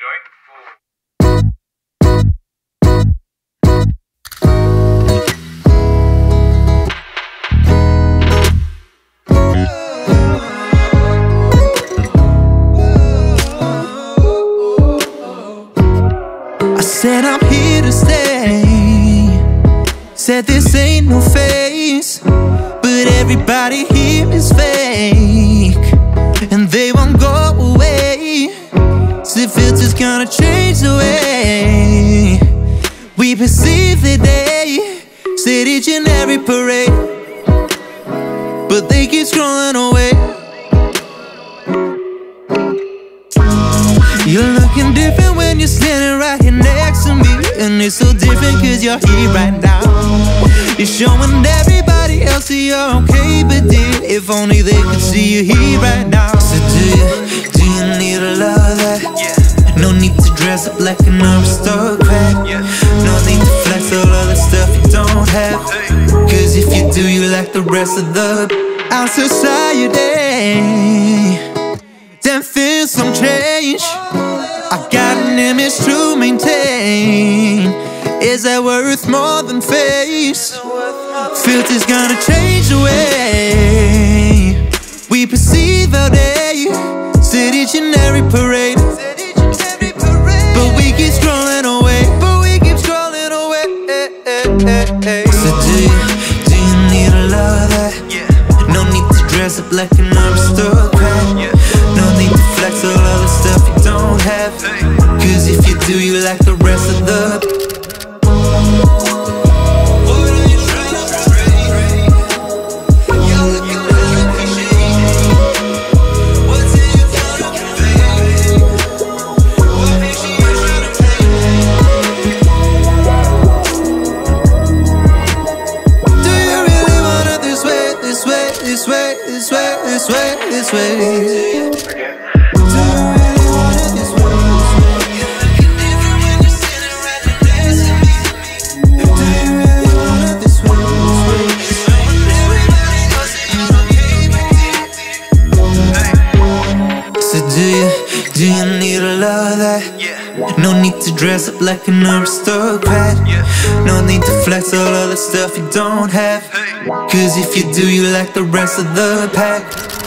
I said I'm here to stay. Said this ain't no face, but everybody gonna change the way we perceive the day. Said each and every parade, but they keep scrolling away. You're looking different when you're standing right here next to me. And it's so different cause you're here right now. You're showing everybody else that you're okay, but dear, if only they could see you here right now. Up like an aristocrat. No need to flex all of the stuff you don't have. Cause if you do, you like the rest of the our society then feel some change. I got an image to maintain. Is that worth more than face? Filter's gonna change the way So do you, do you need a love that? No need to dress up like an aristocrat. No need to flex all of the stuff you don't have. Cause if you do, you like the rest of the. This way, this way, this way. So do you, do you need a love that? No need to dress up like an aristocrat. No need to flex all of the stuff you don't have. Cause if you do, you like the rest of the pack.